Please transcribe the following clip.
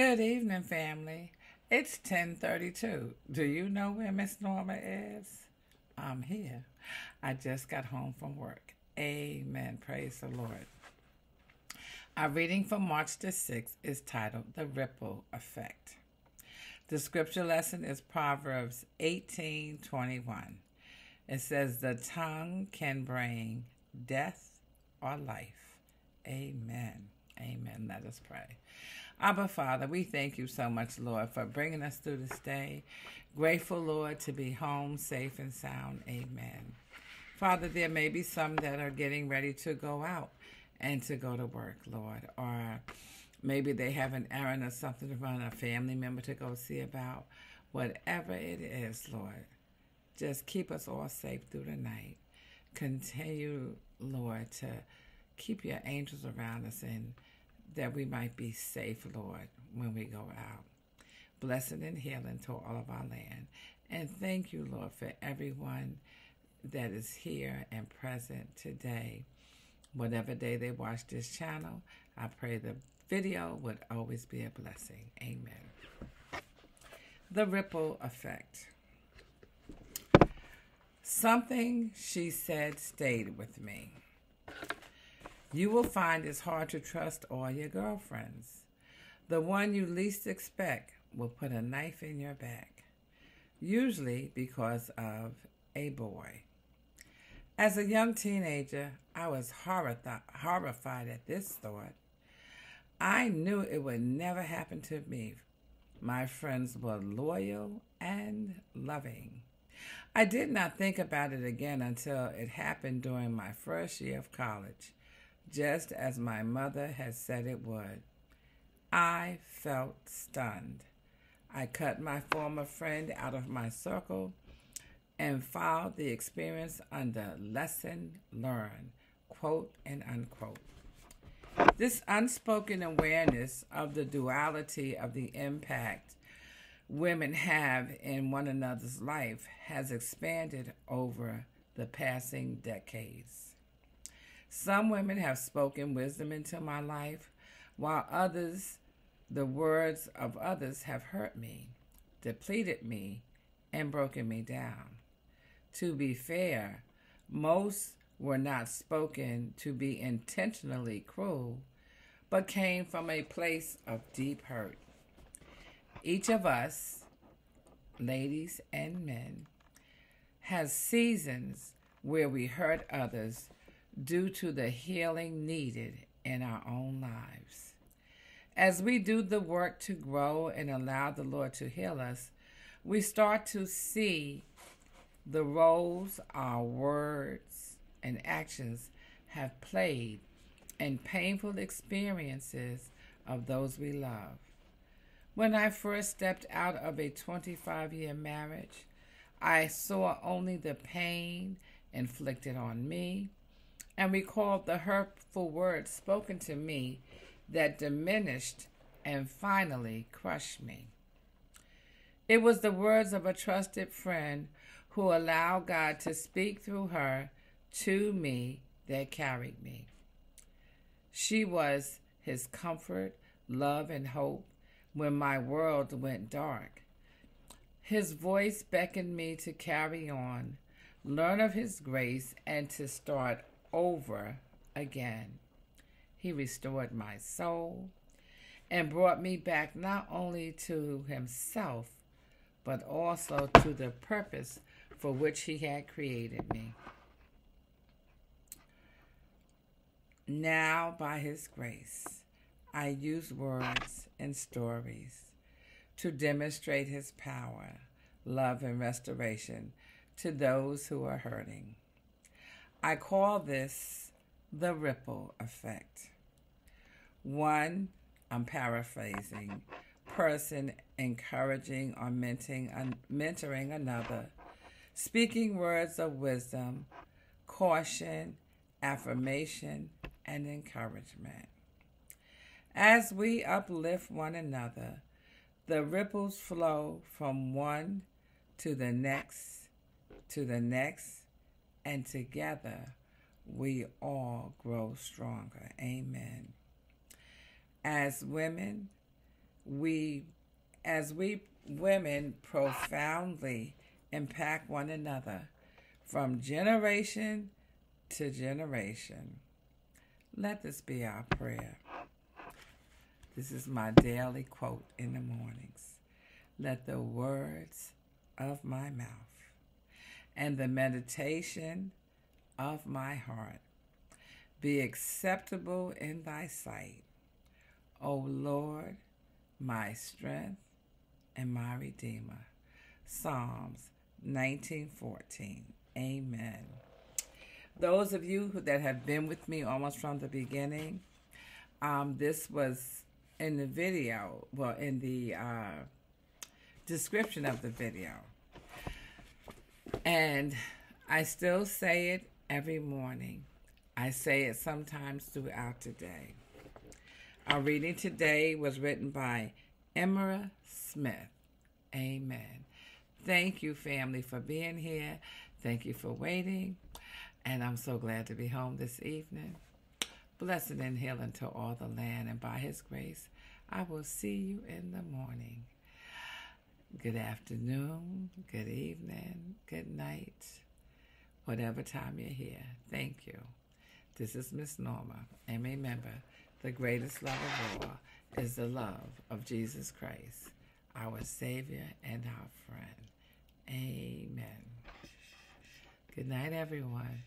Good evening, family. It's 1032. Do you know where Miss Norma is? I'm here. I just got home from work. Amen. Praise the Lord. Our reading for March the 6th is titled The Ripple Effect. The scripture lesson is Proverbs 18:21. It says the tongue can bring death or life. Amen. Amen. Let us pray. Abba Father, we thank you so much, Lord, for bringing us through this day. Grateful, Lord, to be home safe and sound. Amen. Father, there may be some that are getting ready to go out and to go to work, Lord, or maybe they have an errand or something to run, a family member to go see about. Whatever it is, Lord, just keep us all safe through the night. Continue, Lord, to keep your angels around us and that we might be safe, Lord, when we go out. Blessing and healing to all of our land. And thank you, Lord, for everyone that is here and present today. Whatever day they watch this channel, I pray the video would always be a blessing. Amen. The ripple effect. Something she said stayed with me. You will find it's hard to trust all your girlfriends. The one you least expect will put a knife in your back, usually because of a boy. As a young teenager, I was horrified at this thought. I knew it would never happen to me. My friends were loyal and loving. I did not think about it again until it happened during my first year of college just as my mother had said it would. I felt stunned. I cut my former friend out of my circle and filed the experience under lesson learned, quote and unquote. This unspoken awareness of the duality of the impact women have in one another's life has expanded over the passing decades. Some women have spoken wisdom into my life, while others, the words of others, have hurt me, depleted me, and broken me down. To be fair, most were not spoken to be intentionally cruel, but came from a place of deep hurt. Each of us, ladies and men, has seasons where we hurt others due to the healing needed in our own lives. As we do the work to grow and allow the Lord to heal us, we start to see the roles our words and actions have played in painful experiences of those we love. When I first stepped out of a 25 year marriage, I saw only the pain inflicted on me and recalled the hurtful words spoken to me that diminished and finally crushed me. It was the words of a trusted friend who allowed God to speak through her to me that carried me. She was his comfort, love, and hope when my world went dark. His voice beckoned me to carry on, learn of his grace, and to start over again. He restored my soul and brought me back not only to himself, but also to the purpose for which he had created me. Now, by his grace, I use words and stories to demonstrate his power, love, and restoration to those who are hurting. I call this the ripple effect. One, I'm paraphrasing, person encouraging or mentoring, another, speaking words of wisdom, caution, affirmation, and encouragement. As we uplift one another, the ripples flow from one to the next, to the next, and together we all grow stronger. Amen. As women, we, as we women, profoundly impact one another from generation to generation. Let this be our prayer. This is my daily quote in the mornings. Let the words of my mouth and the meditation of my heart be acceptable in thy sight. O Lord, my strength and my redeemer. Psalms 19:14. Amen. Those of you that have been with me almost from the beginning, um, this was in the video, well, in the uh, description of the video. And I still say it every morning. I say it sometimes throughout the day. Our reading today was written by Emera Smith. Amen. Thank you, family, for being here. Thank you for waiting. And I'm so glad to be home this evening. Blessed and healing to all the land, and by his grace, I will see you in the morning. Good afternoon, good evening, good night, whatever time you're here. Thank you. This is Miss Norma, and remember, the greatest love of all is the love of Jesus Christ, our Savior and our friend. Amen. Good night, everyone.